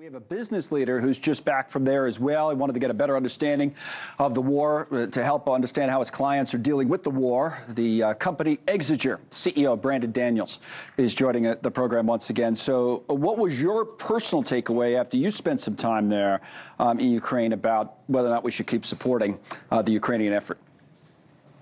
We have a business leader who's just back from there as well. He wanted to get a better understanding of the war uh, to help understand how his clients are dealing with the war. The uh, company Exiger CEO Brandon Daniels is joining uh, the program once again. So, uh, what was your personal takeaway after you spent some time there um, in Ukraine about whether or not we should keep supporting uh, the Ukrainian effort?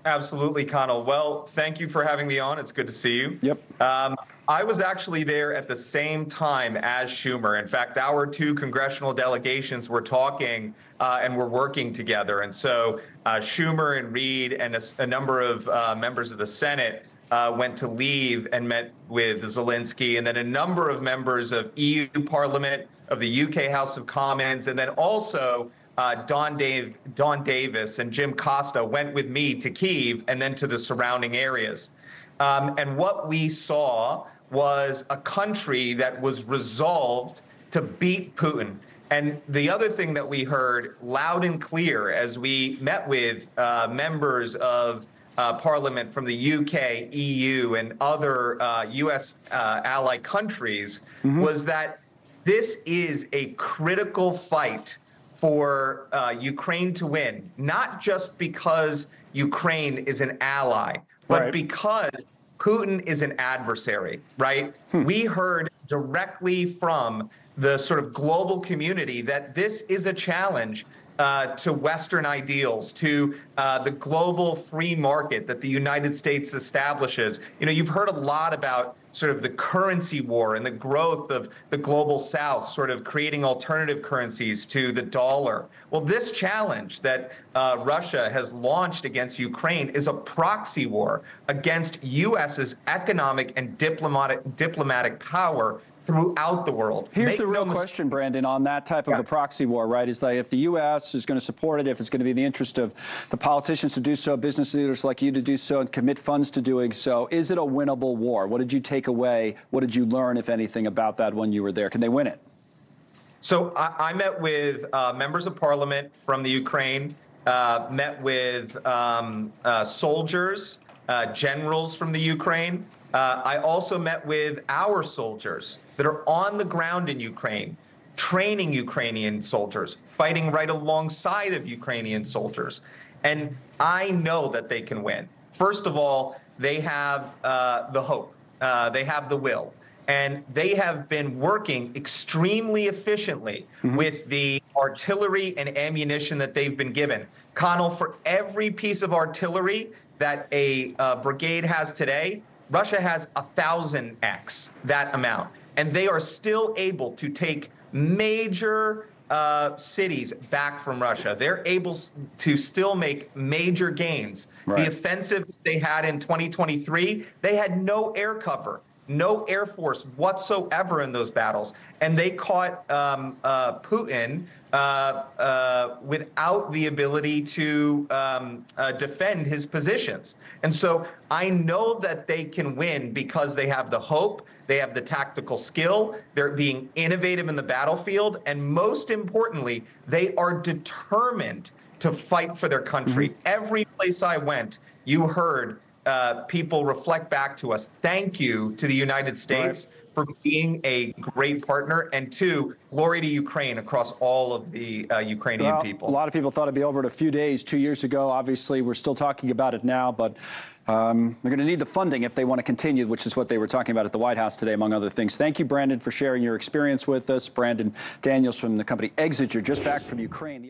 Absolutely, Connell. Well, thank you for having me on. It's good to see you. Yep. Um, I was actually there at the same time as Schumer. In fact, our two congressional delegations were talking uh, and were working together. And so uh, Schumer and Reed and a, a number of uh, members of the Senate uh, went to Lviv and met with Zelensky, and then a number of members of EU Parliament, of the UK House of Commons, and then also uh, Don, Dave, Don Davis and Jim Costa went with me to Kiev and then to the surrounding areas. Um, and what we saw was a country that was resolved to beat Putin. And the other thing that we heard loud and clear as we met with uh, members of uh, Parliament from the UK, EU, and other uh, US uh, allied countries mm-hmm. was that this is a critical fight for uh, Ukraine to win, not just because Ukraine is an ally, but right. because Putin is an adversary, right? Hmm. We heard directly from the sort of global community that this is a challenge uh, to Western ideals, to uh, the global free market that the United States establishes. You know, you've heard a lot about sort of the currency war and the growth of the global south, sort of creating alternative currencies to the dollar. Well, this challenge that uh, Russia has launched against Ukraine is a proxy war against U.S.'s economic and diplomatic diplomatic power throughout the world. Here's Make the real no question, Brandon, on that type of yeah. a proxy war, right? Is that if the U.S. is going to support it, if it's going to be in the interest of the politicians to do so, business leaders like you to do so, and commit funds to doing so, is it a winnable war? What did you take away? What did you learn, if anything, about that when you were there? Can they win it? So I, I met with uh, members of parliament from the Ukraine, uh, met with um, uh, soldiers, uh, generals from the Ukraine. Uh, I also met with our soldiers that are on the ground in Ukraine, training Ukrainian soldiers, fighting right alongside of Ukrainian soldiers. And I know that they can win. First of all, they have uh, the hope, uh, they have the will. And they have been working extremely efficiently mm-hmm. with the artillery and ammunition that they've been given. Connell, for every piece of artillery that a uh, brigade has today, Russia has a thousand X that amount, and they are still able to take major uh, cities back from Russia. They're able to still make major gains. Right. The offensive they had in 2023, they had no air cover no air force whatsoever in those battles, and they caught um, uh, Putin uh, uh, without the ability to um, uh, defend his positions. And so I know that they can win because they have the hope, they have the tactical skill, they're being innovative in the battlefield, and most importantly, they are determined to fight for their country. Mm-hmm. Every place I went, you heard uh, people reflect back to us. Thank you to the United States. Right. For being a great partner, and two, glory to Ukraine across all of the uh, Ukrainian well, people. A lot of people thought it'd be over in a few days, two years ago. Obviously, we're still talking about it now, but um, they're going to need the funding if they want to continue, which is what they were talking about at the White House today, among other things. Thank you, Brandon, for sharing your experience with us. Brandon Daniels from the company Exiger, just back from Ukraine.